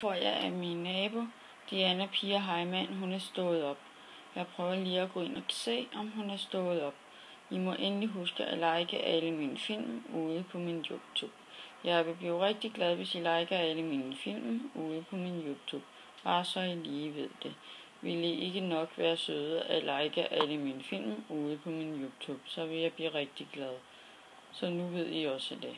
tror jeg, at min nabo, Diana Pia Heimann, hun er stået op. Jeg prøver lige at gå ind og se, om hun er stået op. I må endelig huske at like alle mine film ude på min YouTube. Jeg vil blive rigtig glad, hvis I liker alle mine film ude på min YouTube. Bare så I lige ved det. Vil I ikke nok være søde at like alle mine film ude på min YouTube, så vil jeg blive rigtig glad. Så nu ved I også det.